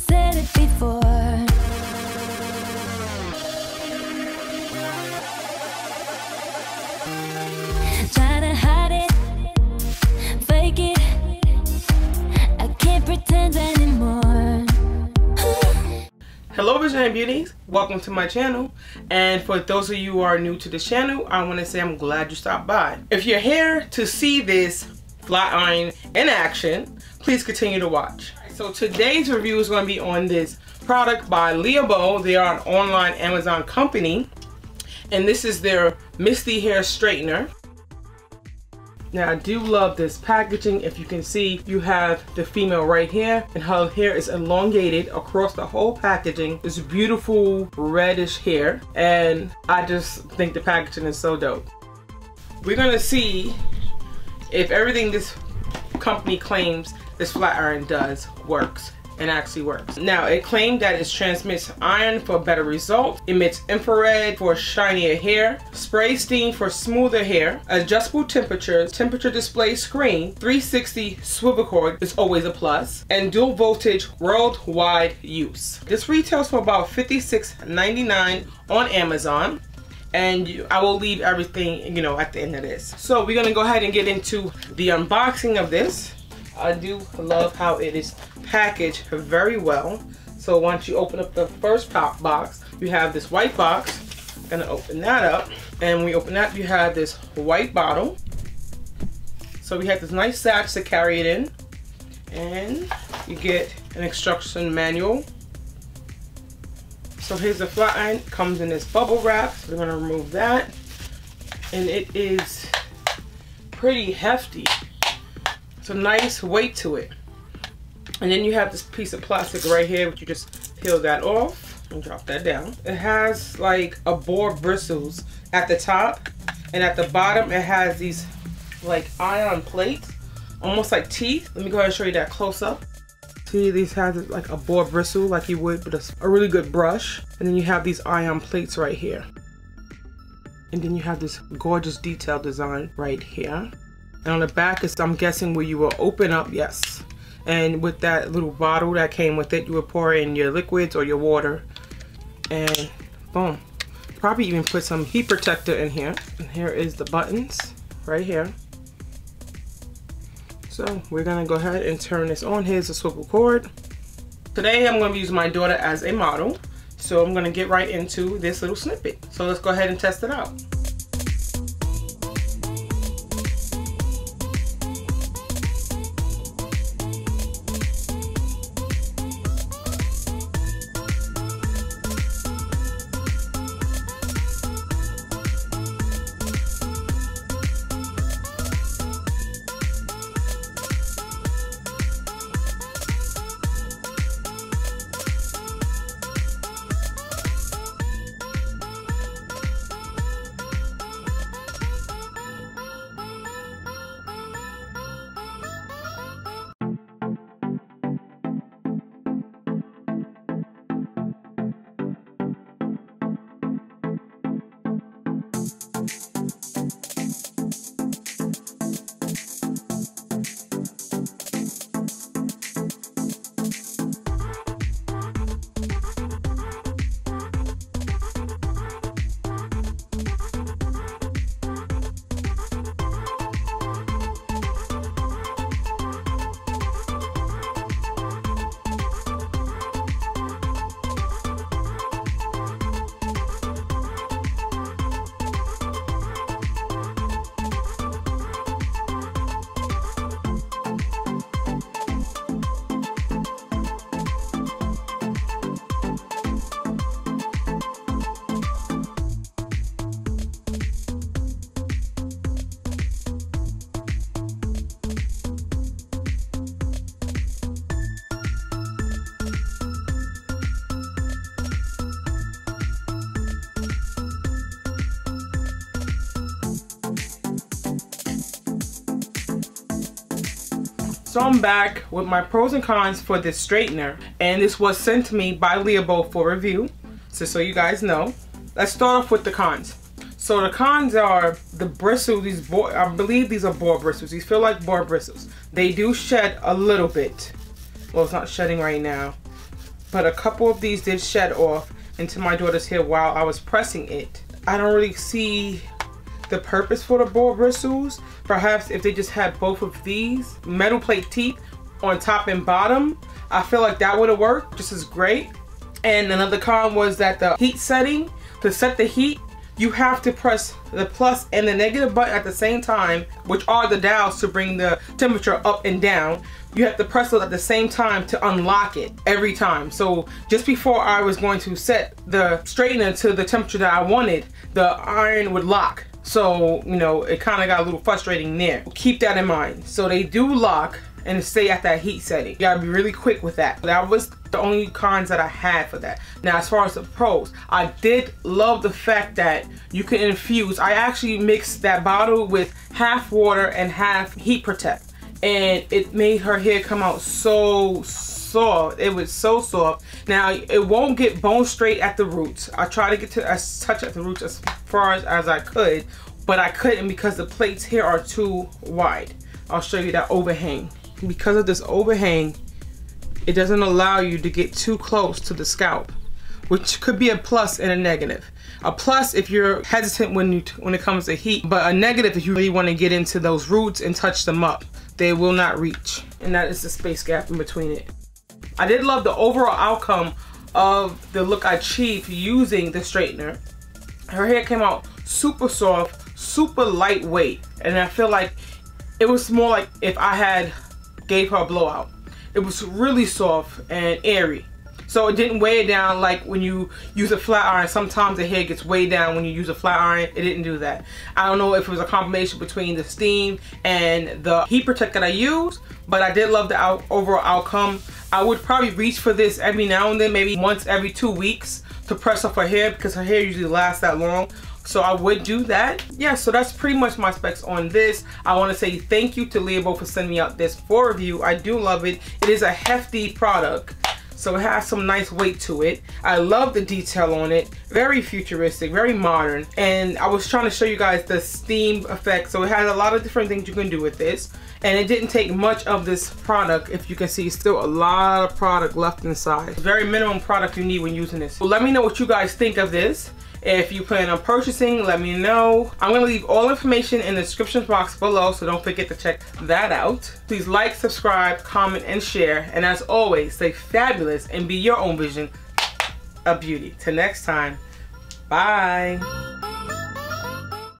said it before. Hello Visionary Beauties, welcome to my channel. And for those of you who are new to this channel, I want to say I'm glad you stopped by. If you're here to see this flat iron in action, please continue to watch. So today's review is going to be on this product by Liaboe. They are an online Amazon company. And this is their Misty Hair Straightener. Now I do love this packaging. If you can see, you have the female right here and her hair is elongated across the whole packaging. It's beautiful reddish hair and I just think the packaging is so dope. We're gonna see if everything this company claims this flat iron does works and actually works. Now, it claimed that it transmits iron for better results, emits infrared for shinier hair, spray steam for smoother hair, adjustable temperatures, temperature display screen, 360 swivel cord is always a plus, and dual voltage worldwide use. This retails for about $56.99 on Amazon and I will leave everything, you know, at the end of this. So we're gonna go ahead and get into the unboxing of this. I do love how it is packaged very well. So once you open up the first pop box, you have this white box. Gonna open that up. And when we open that, you have this white bottle. So we have this nice sash to carry it in. And you get an instruction manual. So here's the flat iron, comes in this bubble wrap. So we're gonna remove that. And it is pretty hefty. It's a nice weight to it. And then you have this piece of plastic right here, which you just peel that off and drop that down. It has like a boar bristles at the top and at the bottom it has these like iron plates, almost like teeth. Let me go ahead and show you that close up. See, these has like a boar bristle like you would with a, a really good brush. And then you have these iron plates right here. And then you have this gorgeous detail design right here. And on the back is, I'm guessing, where you will open up, yes. And with that little bottle that came with it, you would pour in your liquids or your water. And boom. Probably even put some heat protector in here. And here is the buttons right here. So we're gonna go ahead and turn this on. Here's the swivel cord. Today I'm gonna use my daughter as a model. So I'm gonna get right into this little snippet. So let's go ahead and test it out. So I'm back with my pros and cons for this straightener. And this was sent to me by Liaboe for review. So, so you guys know. Let's start off with the cons. So the cons are the bristles, these boar, I believe these are boar bristles. These feel like boar bristles. They do shed a little bit. Well, it's not shedding right now. but a couple of these did shed off into my daughter's hair while I was pressing it. I don't really see the purpose for the boar bristles. Perhaps if they just had both of these metal plate teeth on top and bottom, I feel like that would have worked just as great. And another con was that the heat setting, to set the heat, you have to press the plus and the negative button at the same time, which are the dials to bring the temperature up and down. You have to press those at the same time to unlock it every time. So just before I was going to set the straightener to the temperature that I wanted, the iron would lock. So, you know, it kind of got a little frustrating there. Keep that in mind. So they do lock and stay at that heat setting. You gotta be really quick with that. That was the only cons that I had for that. Now, as far as the pros, I did love the fact that you can infuse. I actually mixed that bottle with half water and half heat protect. And it made her hair come out so soft. It was so soft. Now, it won't get bone straight at the roots. I tried to get to as touch at the roots as far as, as I could, but I couldn't because the plates here are too wide. I'll show you that overhang because of this overhang, it doesn't allow you to get too close to the scalp, which could be a plus and a negative. A plus if you're hesitant when you when it comes to heat, but a negative if you really want to get into those roots and touch them up. They will not reach, and that is the space gap in between it. I did love the overall outcome of the look I achieved using the straightener. Her hair came out super soft, super lightweight, and I feel like it was more like if I had gave her a blowout. It was really soft and airy. So it didn't weigh down like when you use a flat iron. Sometimes the hair gets weighed down when you use a flat iron. It didn't do that. I don't know if it was a combination between the steam and the heat protect that I used, but I did love the out overall outcome. I would probably reach for this every now and then, maybe once every two weeks to press off her hair because her hair usually lasts that long. So I would do that. Yeah, so that's pretty much my specs on this. I want to say thank you to Liaboe for sending me out this for review. I do love it. It is a hefty product. So it has some nice weight to it. I love the detail on it. Very futuristic, very modern. And I was trying to show you guys the steam effect. So it has a lot of different things you can do with this. And it didn't take much of this product. If you can see, still a lot of product left inside. Very minimum product you need when using this. So let me know what you guys think of this. If you plan on purchasing, let me know. I'm gonna leave all information in the description box below, so don't forget to check that out. Please like, subscribe, comment, and share. And as always, stay fabulous and be your own vision of beauty. Till next time, bye.